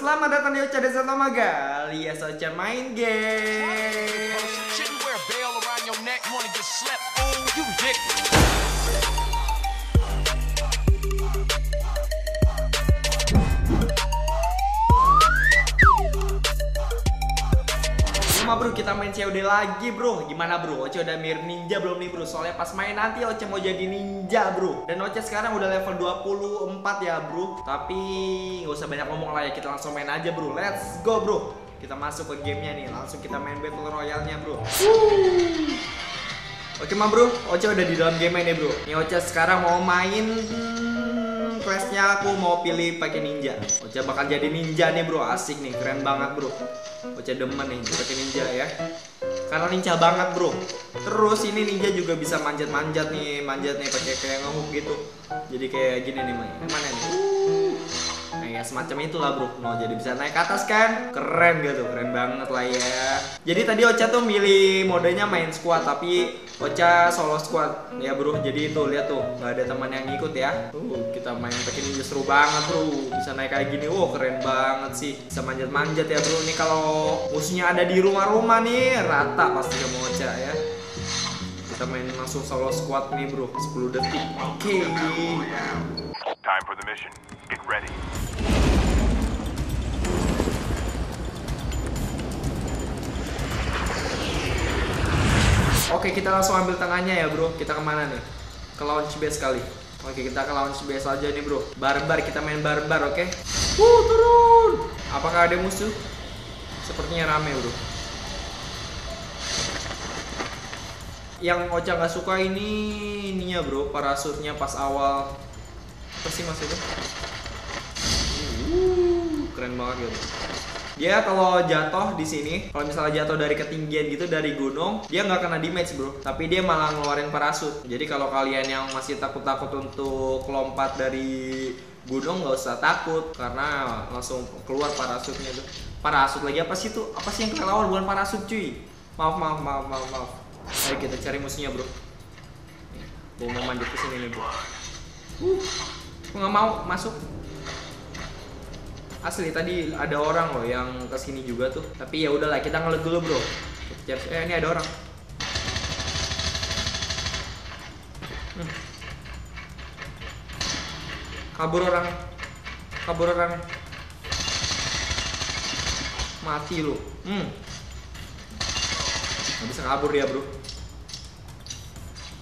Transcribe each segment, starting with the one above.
selamat datang di Ocha Desa Tomaga alias Ocha main game Cuma bro kita main COD lagi bro. Gimana bro? Ocha udah mirip ninja belum nih bro? Soalnya pas main nanti Ocha mau jadi ninja bro. Dan Ocha sekarang udah level 24 ya bro. Tapi nggak usah banyak ngomong lah ya Kita langsung main aja bro. Let's go bro. Kita masuk ke gamenya nih Langsung kita main battle royale-nya bro. Oke mah bro, Ocha udah di dalam game ini bro. Nih Ocha sekarang mau main hmm, Questnya aku mau pilih pakai ninja. Ocha bakal jadi ninja nih bro. Asik nih, keren banget bro. Ocha demen nih pakai ninja ya. Karena ninja banget bro. Terus ini ninja juga bisa manjat-manjat nih Manjat nih pakai kayak ngehook gitu. Jadi kayak gini nih Mana nih? Nah ya semacam itulah bro. Nah jadi bisa naik ke atas kan? Keren gitu, keren banget lah ya. Jadi tadi Ocha tuh milih modenya main squad Tapi Ocha solo squad. Ya bro. Jadi itu lihat tuh. Nggak ada teman yang ngikut ya. Tuh kita main pakai ninja seru banget bro. Bisa naik kayak gini. Wow keren banget sih. Bisa manjat-manjat ya bro. Nih kalau musuhnya ada di rumah-rumah nih Rata pasti kamu Ocha ya. Kita main langsung solo squad nih bro. 10 detik. Oke. Time for the mission. Get ready. Oke kita langsung ambil tengahnya ya bro. Kita ke mana nih? Ke launch base kali. Oke kita ke launch base aja nih bro. Barbar kita main barbar oke? Wuh turun! Apakah ada musuh? Sepertinya rame bro. Yang Ocha nggak suka ini ininya bro. Parasutnya pas awal. Apa sih maksudnya? Uh, keren banget gitu dia kalau jatuh di sini, kalau misalnya jatuh dari ketinggian gitu dari gunung, dia nggak kena damage bro, tapi dia malah ngeluarin parasut. Jadi kalau kalian yang masih takut-takut untuk lompat dari gunung nggak usah takut karena langsung keluar parasutnya tuh. Parasut lagi apa sih tuh? Apa sih yang kelelawar bukan parasut cuy? Maaf maaf maaf maaf maaf. Ayo kita cari musuhnya bro. Mau manjat ke sini nih bro. Uh, nggak mau masuk asli tadi ada orang loh yang ke sini juga tuh. Tapi ya udahlah kita ngelag dulu bro. Eh ini ada orang. Hmm. kabur orang. Kabur orang. Mati lu hmm. Nggak bisa kabur dia bro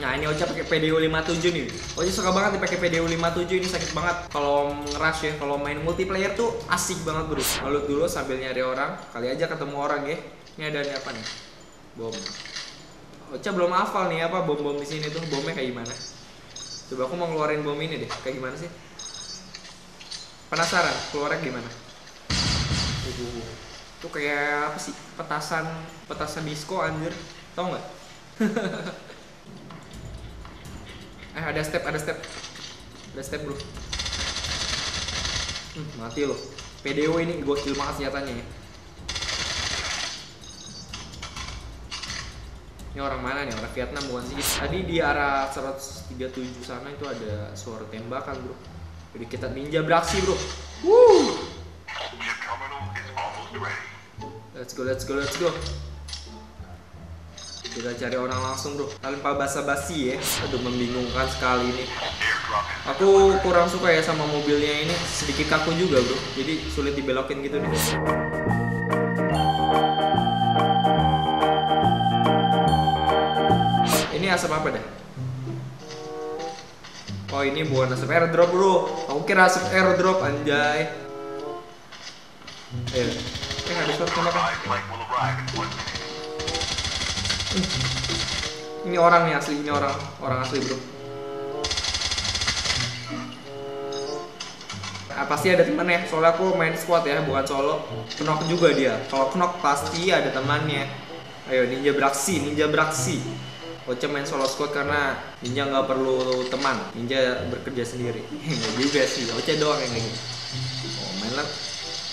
Nah ini Ocha pakai PDU 57 nih. Ocha suka banget nih pakai PDU 57 ini sakit banget kalau ngerush ya. Kalau main multiplayer tuh asik banget bro. Lalu dulu sambil nyari orang, kali aja ketemu orang ya. Ini ada nih apa nih? Bom. Ocha belum hafal nih apa bom-bom di sini tuh bomnya kayak gimana. Coba aku mau ngeluarin bom ini deh. Kayak gimana sih? Penasaran keluarnya gimana? Uh, tuh kayak apa sih? Petasan, petasan disco anjir. Tau nggak? Eh ada step, ada step. Ada step bro. Hmm, mati loh. PDO ini gokil banget senjatanya ya. Ini orang mana nih? Orang Vietnam bukan sih? Tadi di arah 137 sana itu ada suara tembakan bro. Jadi kita ninja beraksi bro. Woo! Let's go, let's go, let's go. Kita cari orang langsung bro, tanpa basa-basi ya. Aduh membingungkan sekali ini. Aku kurang suka ya sama mobilnya ini, sedikit kaku juga bro. Jadi sulit dibelokin gitu nih. Ini asap apa dah? Oh ini bukan asap airdrop bro. Aku kira asap airdrop anjay. Ayo. Eh ada suara tembakan. Ini orang nih asli, ini orang, orang asli bro. Nah, pasti ada temannya, soalnya aku main squad ya, bukan solo. Knock juga dia. Kalau knock pasti ada temannya. Ayo ninja beraksi, ninja beraksi. Ocha main solo squad karena ninja nggak perlu teman, ninja bekerja sendiri. Enggak juga sih, Ocha doang yang kayak gini. Oh mainlah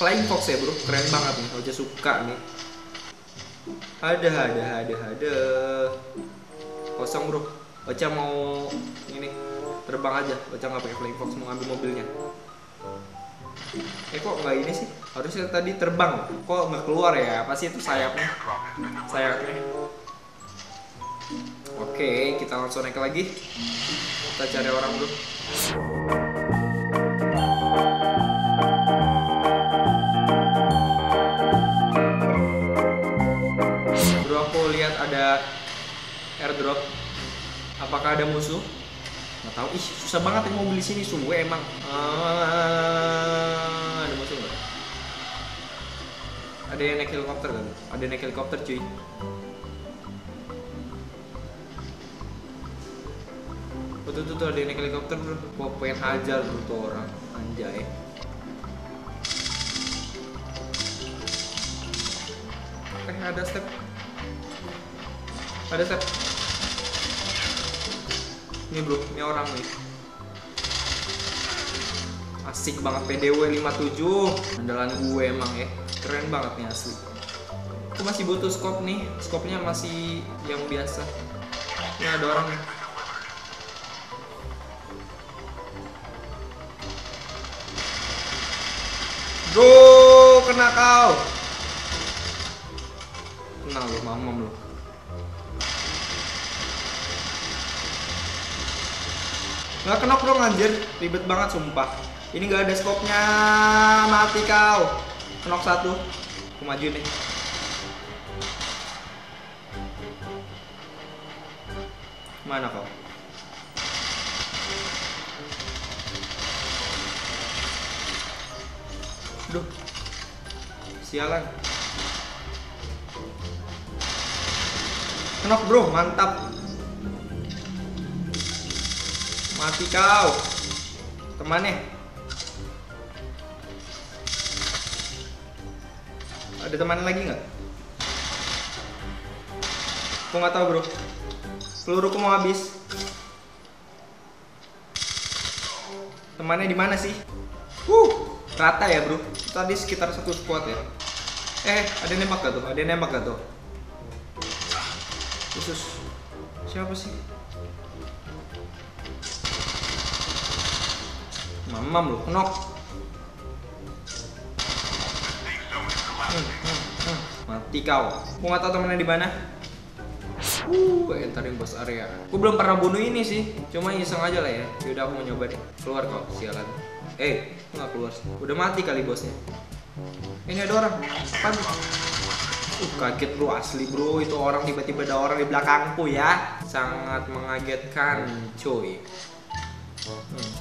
Flying Fox ya bro, keren banget nih. Ocha suka nih. Ada, ada, ada, ada. Kosong bro. Ocha mau ini terbang aja. Ocha nggak pakai flying fox mau ambil mobilnya. Eh kok nggak ini sih? Harusnya tadi terbang. Kok nggak keluar ya? Sih itu sayapnya? Sayapnya. Oke, kita langsung naik lagi. Kita cari orang dulu. Bro, aku lihat ada airdrop. Apakah ada musuh? Nggak tahu. Ih, susah banget yang mau beli sini sungguh emang. Ah, ada musuh nggak? Ada yang naik helikopter kan? Ada yang naik helikopter cuy. Betul tuh, tuh ada yang naik helikopter bro. Pengen hajar bro tuh orang. Anjay. Eh ada step. Ada step. Ini bro, ini orang nih. Asik banget. PDW 57 Andalan gue emang ya. Keren banget nih asli. Aku masih butuh scope nih. Scope-nya masih yang biasa. Ini ada orang nih. Bro, kena kau. Kena lu, mamam lu Nggak kena dong anjir, ribet banget sumpah. Ini nggak ada scope-nya, mati kau. Kenok satu, aku maju nih. Mana kau? Duh, sialan. Kenok bro, mantap. Mati kau. Temannya. Ada teman lagi nggak? Aku nggak tahu bro. Peluruku mau habis. Temannya di mana sih? Uh, rata ya bro. Tadi sekitar satu squad ya. Eh, ada nembak gak tuh? Ada nembak gak tuh? Khusus. Siapa sih? Mamam lu, hmm. Mati kau. Gua nggak tahu temennya di mana. Uh, entering bos area. Gua belum pernah bunuh ini sih. Cuma iseng aja lah ya. Yaudah aku mau nyoba deh. Keluar kau, sialan. Eh, kok nggak keluar? Udah mati kali bosnya. Ini ada orang. Apa? Uh, kaget bro, asli bro. Itu orang tiba-tiba ada orang di belakangku ya. Sangat mengagetkan, cuy. Hmm.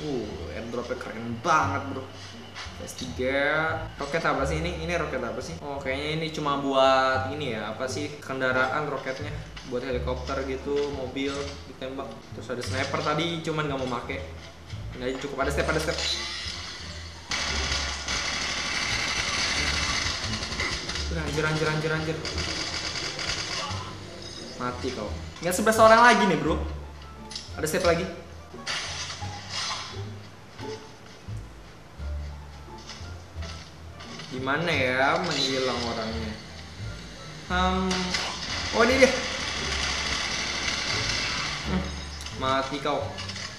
Uh, airdropnya keren banget bro. S3 Roket apa sih ini? Ini roket apa sih? Oh kayaknya ini cuma buat ini ya Apa sih kendaraan roketnya. Buat helikopter gitu, mobil ditembak. Terus ada sniper tadi cuman nggak mau make. Ini cukup ada step, ada step. Anjir, anjir, anjir, anjir. Mati kau. Nggak sebelas orang lagi nih bro. Ada step lagi Gimana ya menghilang orangnya? Hmm, oh ini dia. Hmm, mati kau.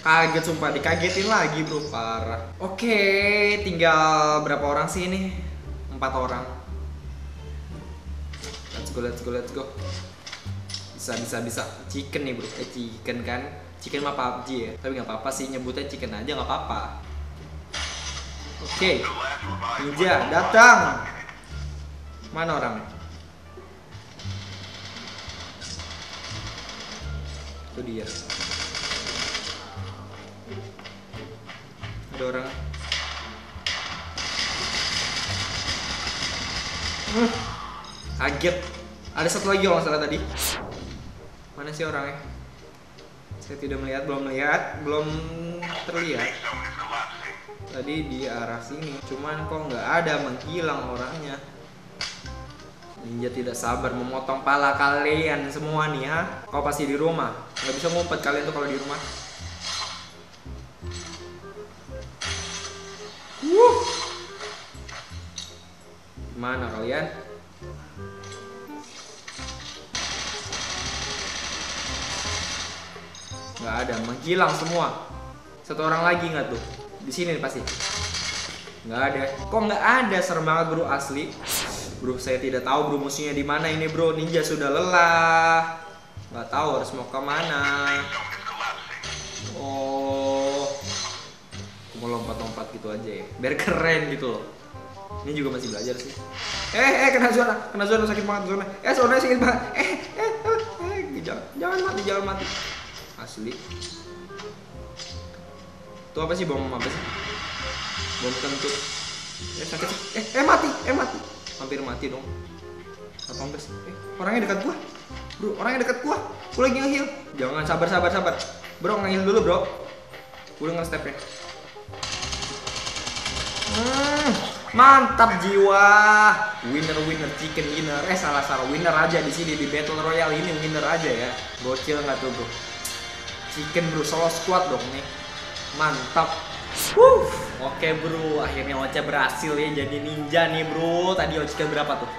Kaget sumpah dikagetin lagi bro parah. Oke, tinggal berapa orang sih ini? Empat orang. Let's go, let's go, let's go. Bisa, bisa, bisa. Chicken nih bro. Eh chicken kan? Chicken mah PUBG ya. Tapi nggak apa-apa sih nyebutnya chicken aja nggak apa-apa. Oke, Ninja datang. Mana orangnya? Itu dia. Ada orang. Hmm, kaget. Ada satu lagi nggak salah tadi. Mana sih orangnya? Saya tidak melihat, belum melihat, belum terlihat tadi di arah sini cuman kok nggak ada menghilang orangnya Ninja tidak sabar memotong pala kalian semua nih ha kau pasti di rumah nggak bisa ngumpet kalian tuh kalau di rumah Wuh. Mana kalian? Nggak ada, menghilang semua. Satu orang lagi nggak tuh? Di sini pasti. Nggak ada. Kok nggak ada? Serem banget bro asli. Bro, saya tidak tahu bro musuhnya di mana ini bro. Ninja sudah lelah. Nggak tahu harus mau ke mana. Oh, aku mau lompat-lompat gitu aja ya. Biar keren gitu loh. Ini juga masih belajar sih. Eh, eh, kena zona, kena zona sakit banget zona. Eh, zona sakit banget. Eh, eh, eh, eh, jangan, jangan mati, jangan mati. Asli. Itu apa sih bom apa sih? Bom kentut. Eh sakit. Eh eh mati, eh mati. Hampir mati dong. 18. Eh orangnya dekat gua. Bro, orangnya dekat gua. Gua lagi nge-heal. Jangan sabar sabar sabar. Bro, nge-heal dulu, Bro. Gua udah nge-step ya. Hmm, mantap jiwa. Winner winner chicken winner. Eh salah salah winner aja di sini di battle royale ini winner aja ya. Gokil nggak tuh, Bro? Chicken bro, solo squad dong nih. Mantap. Wuh. Oke bro, akhirnya Ocha berhasil ya jadi ninja nih bro. Tadi Ocha kill berapa tuh?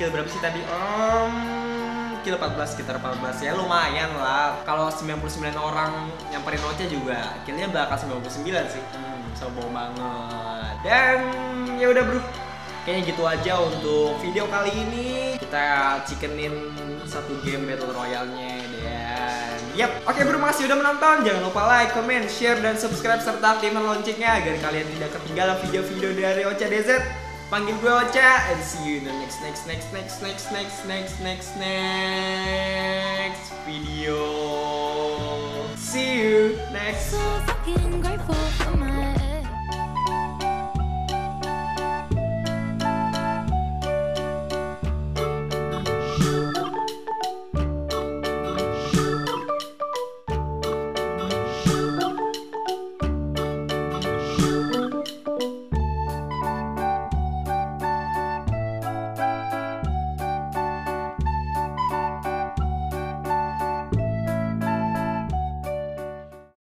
Kill berapa sih tadi? Um, kill 14 sekitar 14 ya lumayan lah. Kalau 99 orang nyamperin Ocha juga killnya bakal 99 sih. Hmm, sombong banget. Dan ya udah bro. Kayaknya gitu aja untuk video kali ini. Kita chickenin satu game battle royale-nya Yap, oke bro makasih udah menonton. Jangan lupa like, comment, share, dan subscribe serta aktifkan loncengnya agar kalian tidak ketinggalan video-video dari Ocha DZ. Panggil gue Ocha and see you in the next next next next next next next next next video. See you next.